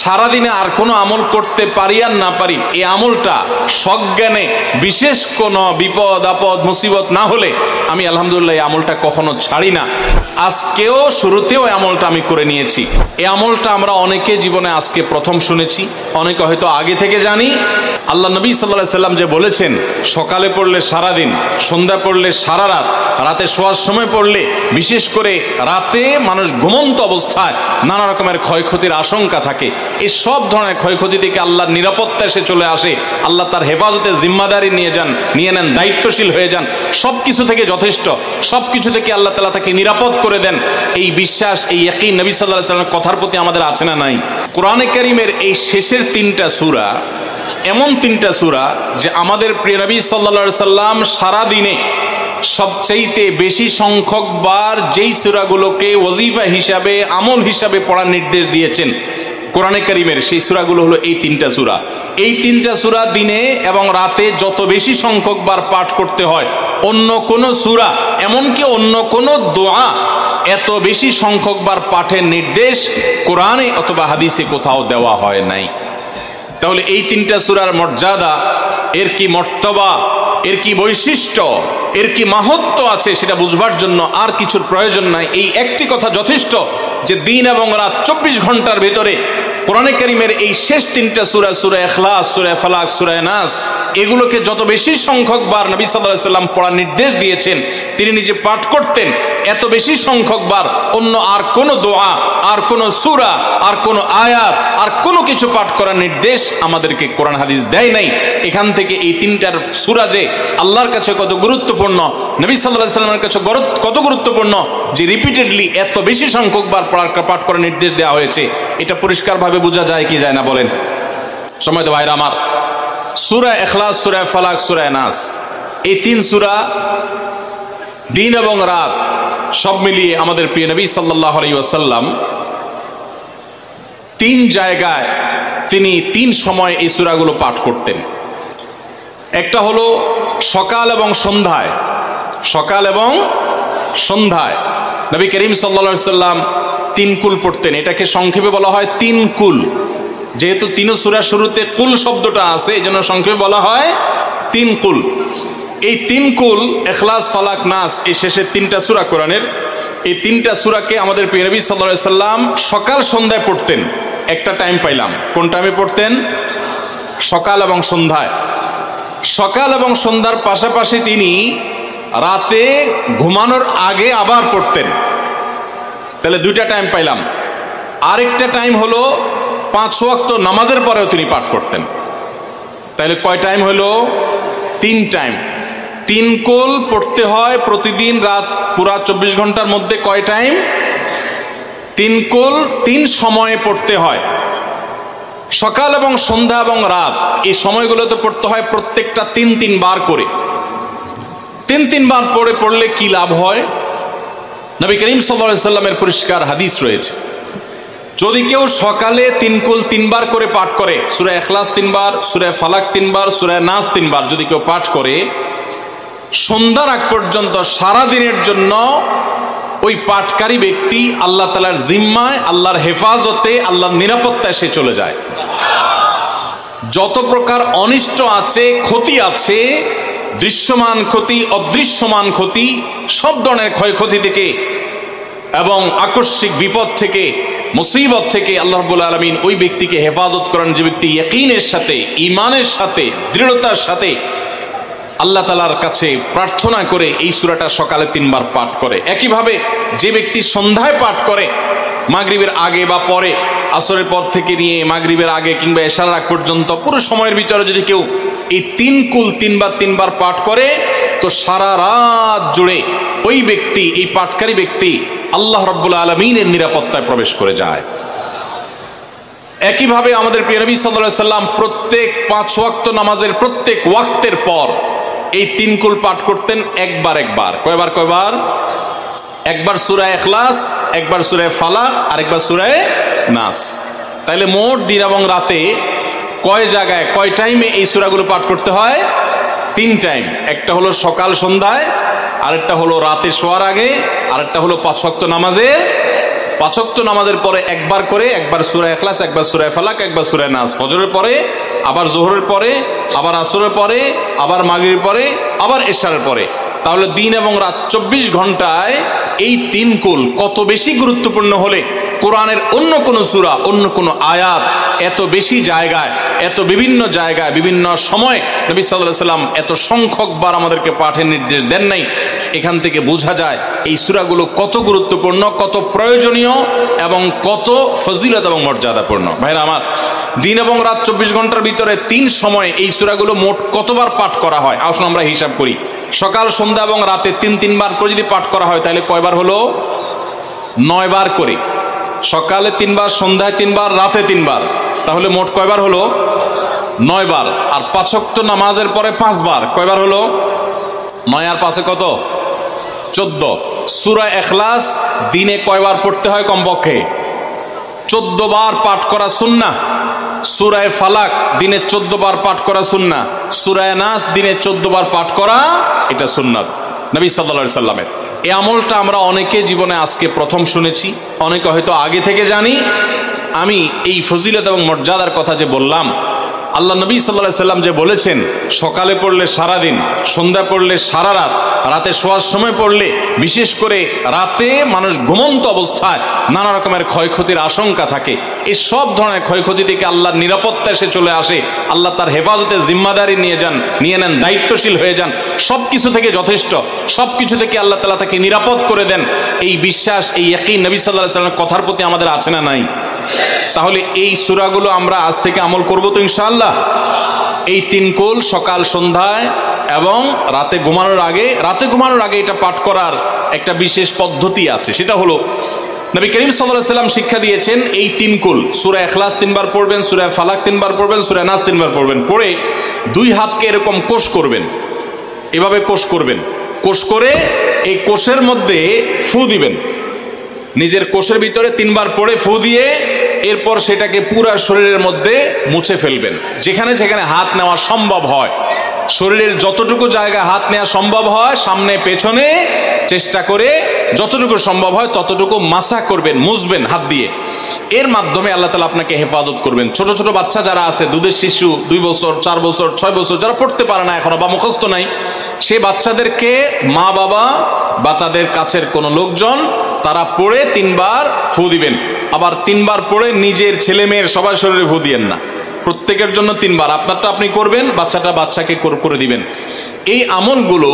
সারাদিনে আর কোনো আমল করতে পারি আর না পারি, এই আমলটা সজ্ঞানে বিশেষ কোনো বিপদ, আপদ, মুসিবত না হলে আমি আলহামদুলিল্লাহ এই আমলটা কখনো ছাড়ি না। আজকেও শুরুতেও আমলটা আমি করে নিয়েছি। এই আমলটা আমরা অনেকে জীবনে আজকে প্রথম শুনেছি, অনেকে হয়তো আগে থেকে জানি। আল্লাহ নবী সাল্লাহ সাল্লাম যে বলেছেন, সকালে পড়লে সারা দিন সন্ধ্যা পড়লে সারা রাত, রাতে শোয়ার সময় পড়লে বিশেষ করে রাতে মানুষ ঘুমন্ত অবস্থায় নানা রকমের ক্ষয়ক্ষতির আশঙ্কা থাকে। এই সব ধরনের ক্ষয়ক্ষতি থেকে আল্লাহর নিরাপত্তা এসে চলে আসে। আল্লাহ তার হেফাজতে জিম্মাদারি নিয়ে যান, নিয়ে নেন, দায়িত্বশীল হয়ে যান। সব কিছু থেকে যথেষ্ট। সব কিছু থেকে আল্লাহ তালা তাকে নিরাপদ করে দেন। এই বিশ্বাস, এই একই নবী সাল্লাহ সাল্লামের কথার প্রতি আমাদের আছে না নাই? কোরআনে করিমের এই শেষের তিনটা সুরা, এমন তিনটা সুরা যে আমাদের প্রিয় নবী সাল্লা সাল্লাম সারা দিনে সবচাইতে বেশি সংখ্যক বার যেই সুরাগুলোকে ওজিফা হিসাবে, আমল হিসাবে পড়ার নির্দেশ দিয়েছেন। কোরআনে করিমের সেই সুরাগুলো হলো এই তিনটা সুরা। এই তিনটা সুরা দিনে এবং রাতে যত বেশি সংখ্যক বার পাঠ করতে হয়, অন্য কোনো সুরা এমনকি অন্য কোনো দোয়া এত বেশি সংখ্যক বার পাঠের নির্দেশ কোরআনে অথবা হাদিসে কোথাও দেওয়া হয় নাই। তাহলে এই তিনটা সুরার মর্যাদা, এর কি মর্তবা, এর কি বৈশিষ্ট্য, এর কি মাহাত্ম আছে সেটা বুঝবার জন্য আর কিছুর প্রয়োজন নাই। এই একটি কথা যথেষ্ট যে দিন এবং রাত চব্বিশ ঘণ্টার ভেতরে কোরআনে করিমের এই শেষ তিনটা সুরা সুরা এখলাস সুরা ফালাক, সুরা নাস, এগুলোকে যত বেশি সংখ্যক বার নবী সাল্লাহ সাল্লাম পড়ার নির্দেশ দিয়েছেন, তিনি নিজে পাঠ করতেন, এত বেশি সংখ্যক বার অন্য আর কোনো দোয়া, আর কোনো সুরা, আর কোনো আয়াত, আর কোনো কিছু পাঠ করার নির্দেশ আমাদেরকে কোরআন হাদিস দেয় নাই। এখান থেকে এই তিনটার সুরা যে আল্লাহর কাছে কত গুরুত্বপূর্ণ, নবী সাল্লাহ সাল্লামের কাছে কত গুরুত্বপূর্ণ, যে রিপিটেডলি এত বেশি সংখ্যক বার পড়ার, পাঠ করার নির্দেশ দেওয়া হয়েছে, এটা পরিষ্কারভাবে বোঝা যায়, কি যায় না বলেন। সময় তো ভাইরা আমার। সুরা এখলাস সুরা ফালাক, সুরা নাস। এই তিন সুরা দিন এবং রাত সব মিলিয়ে আমাদের প্রিয় নবী সাল্লাহ আলাইসাল্লাম তিন জায়গায় তিনি তিন সময় এই সুরাগুলো পাঠ করতেন। একটা হলো সকাল এবং সন্ধ্যায়। সকাল এবং সন্ধ্যায়। নবী করিম সাল্লা সাল্লাম তিন কুল পড়তেন। এটাকে সংক্ষেপে বলা হয় তিন কুল। যেহেতু তিন সুরা শুরুতে কুল শব্দটা আছে এই জন্য সংক্ষেপে বলা হয় তিন কুল। এই তিন কুল, এখলাস, ফালাক, নাস, এই শেষের তিনটা সুরা কোরআনের। এই তিনটা সুরাকে আমাদের নবী সাল্লা সাল্লাম সকাল, সন্ধ্যায় পড়তেন। একটা টাইম পাইলাম। কোন টাইমে পড়তেন? সকাল এবং সন্ধ্যায়। সকাল এবং সন্ধ্যার পাশাপাশি তিনি রাতে ঘুমানোর আগে আবার পড়তেন। তাহলে দুইটা টাইম পাইলাম। আরেকটা টাইম হলো পাঁচ ওয়াক্ত নামাজের পরেও তিনি পাঠ করতেন। তাহলে কয় টাইম হলো? তিন টাইম তিন কোল পড়তে হয় প্রতিদিন রাত পুরা চব্বিশ ঘণ্টার মধ্যে কয় টাইম তিন কোল তিন সময়ে পড়তে হয়। সকাল এবং সন্ধ্যা এবং রাত, এই সময়গুলোতে পড়তে হয় প্রত্যেকটা তিন তিন বার করে। তিন তিনবার পড়ে পড়লে কি লাভ হয়? নবী করিম সাল্লা সাল্লামের পরিষ্কার হাদিস রয়েছে। যদি কেউ সকালে তিনকুল তিনবার করে পাঠ করে, সুরে এখলাস তিনবার, সুরে ফালাক তিনবার, সুরে নাচ তিনবার যদি কেউ পাঠ করে, সন্ধ্যার আগ পর্যন্ত সারা দিনের জন্য ওই পাঠকারী ব্যক্তি আল্লাহ তালার জিম্মায়, আল্লাহর হেফাজতে, আল্লাহর নিরাপত্তায় সে চলে যায়। যত প্রকার অনিষ্ট আছে, ক্ষতি আছে, দৃশ্যমান ক্ষতি, অদৃশ্যমান ক্ষতি সব ধরনের ক্ষয়ক্ষতি থেকে এবং আকস্মিক বিপদ থেকে, মুসিবত থেকে আল্লাহ রব্বুল আলমিন ওই ব্যক্তিকে হেফাজত করেন যে ব্যক্তি ইয়কিনের সাথে ইমানের সাথে, দৃঢ়তার সাথে আল্লাহ তালার কাছে প্রার্থনা করে এই সুরাটা সকালে তিনবার পাঠ করে। একইভাবে যে ব্যক্তি সন্ধ্যায় পাঠ করে, মাগরিবের আগে বা পরে, আসরের পর থেকে নিয়ে মাগরিবের আগে কিংবা এশার পর্যন্ত, পুরো সময়ের ভিতরে যদি কেউ এই তিন কুল তিনবার তিনবার পাঠ করে, তো সারা রাত জুড়ে ওই ব্যক্তি, এই পাঠকারী ব্যক্তি আল্লাহ রব্বুল আলমিনের নিরাপত্তায় প্রবেশ করে যায়। একইভাবে আমাদের পিয়ানবী সাল্লাহ সাল্লাম প্রত্যেক পাঁচ ওয়াক্ত নামাজের প্রত্যেক ওয়াক্তের পর এই তিন কুল পাঠ করতেন একবার একবার। কয়বার কয়বার? একবার সুরায় এখলাস একবার সুরায় ফালাক আর একবার সুরায় নাস। তাইলে মোট দিন এবং রাতে কয় জায়গায়, কয় টাইমে এই সুরাগুলো পাঠ করতে হয়? তিন টাইম একটা হলো সকাল সন্ধ্যায়, আরেকটা হলো রাতে শোয়ার আগে, আরেকটা হলো পাঁচ ওয়াক্ত নামাজের পাঁচক্ত নামাজের পরে একবার করে, একবার সুরায় এখলাস একবার সুরায় ফালাক, একবার সুরায় নাস। ফজরের পরে, আবার জোহরের পরে, আবার আসরের পরে, আবার মাগরির পরে, আবার এশারের পরে। তাহলে দিন এবং রাত চব্বিশ ঘন্টায় এই তিন কুল কত বেশি গুরুত্বপূর্ণ হলে কোরআনের অন্য কোনো সুরা, অন্য কোনো আয়াত এত বেশি জায়গায়, এত বিভিন্ন জায়গায়, বিভিন্ন সময় নবী সাল্লাহ সাল্লাম এত সংখ্যকবার আমাদেরকে পাঠের নির্দেশ দেন নাই। এখান থেকে বোঝা যায় এই সুরাগুলো কত গুরুত্বপূর্ণ, কত প্রয়োজনীয় এবং কত ফজিলত এবং মর্যাদাপূর্ণ। ভাইরা আমার, দিন এবং রাত চব্বিশ ঘণ্টার ভিতরে তিন সময় এই সুরাগুলো মোট কতবার পাঠ করা হয়? আসুন আমরা হিসাব করি। সকাল, সন্ধ্যা এবং রাতে তিন, তিনবার করে যদি পাঠ করা হয়, তাহলে কয়বার হলো? নয়বার করে। সকালে তিনবার, সন্ধ্যায় তিনবার, রাতে তিনবার। তাহলে মোট কয়বার হলো? নয় বার আর পাঁচক্ত নামাজের পরে পাঁচবার। কয়বার হলো? নয় আর পাঁচে কত? চোদ্দ। সুরা এখলাস দিনে কয়বার পড়তে হয় কমপক্ষে? চোদ্দ বার পাঠ করা সুন্না সুরায় ফালাক দিনে চোদ্দ বার পাঠ করা সুন্না সুরায় নাস দিনে চোদ্দ বার পাঠ করা এটা সুন্নাত। নবী সাল্লা সাল্লামের। এই আমলটা আমরা অনেকে জীবনে আজকে প্রথম শুনেছি, অনেকে হয়তো আগে থেকে জানি। আমি এই ফজিলত এবং মর্যাদার কথা যে বললাম আল্লাহ নবী সাল্লাহ সাল্লাম যে বলেছেন, সকালে পড়লে সারা দিন সন্ধ্যা পড়লে সারা রাত, রাতে শোয়ার সময় পড়লে বিশেষ করে রাতে মানুষ ঘুমন্ত অবস্থায় নানা রকমের ক্ষয়ক্ষতির আশঙ্কা থাকে। এই সব ধরনের ক্ষয়ক্ষতি থেকে আল্লাহর নিরাপত্তা এসে চলে আসে, আল্লাহ তার হেফাজতে জিম্মাদারি নিয়ে যান, নিয়ে নেন, দায়িত্বশীল হয়ে যান। সব কিছু থেকে যথেষ্ট সব কিছু থেকে আল্লাহ তালা তাকে নিরাপদ করে দেন। এই বিশ্বাস, এই একই নবী সাল্লাহ সাল্লামের কথার প্রতি আমাদের আছে না নাই? তাহলে এই সুরাগুলো আমরা আজ থেকে আমল করব তো ইনশাআল্লাহ। এই তিন কোল সকাল, সন্ধ্যায় এবং রাতে ঘুমানোর আগে, রাতে ঘুমানোর আগে এটা পাঠ করার একটা বিশেষ পদ্ধতি আছে। সেটা হলো, নবী করিম সাল্লাম শিক্ষা দিয়েছেন এই তিন কুল, সুরা এখলাস তিনবার পড়বেন, সুরা ফালাক তিনবার পড়বেন, সুরা নাস তিনবার পড়বেন। পড়ে দুই হাতকে এরকম কোষ করবেন। এভাবে কোষ করবেন। কোষ করে এই কোষের মধ্যে ফু দিবেন। নিজের কোষের ভিতরে তিনবার পড়ে ফু দিয়ে এরপর সেটাকে পুরা শরীরের মধ্যে মুছে ফেলবেন। যেখানে যেখানে হাত নেওয়া সম্ভব হয়। শরীরের যতটুকু জায়গায় হাত নেওয়া সম্ভব হয়, সামনে পেছনে চেষ্টা করে যতটুকু সম্ভব হয়, ততটুকু মাসা করবেন, মুছবেন হাত দিয়ে। এর মাধ্যমে আল্লাহ তালা আপনাকে হেফাজত করবেন। ছোট ছোট বাচ্চা যারা আছে, দুধের শিশু, দুই বছর, চার বছর, ছয় বছর, যারা পড়তে পারে না এখনও বা মুখস্থ নাই সে বাচ্চাদেরকে মা বাবা বা তাদের কাছের কোনো লোকজন তারা পড়ে তিনবার ফু দিবেন। আবার তিনবার পড়ে নিজের ছেলে মেয়ের সবার শরীরে ফু দিয়েন না। প্রত্যেকের জন্য তিনবার। আপনারটা আপনি করবেন, বাচ্চাটা বাচ্চাকে করে দিবেন। এই আমলগুলো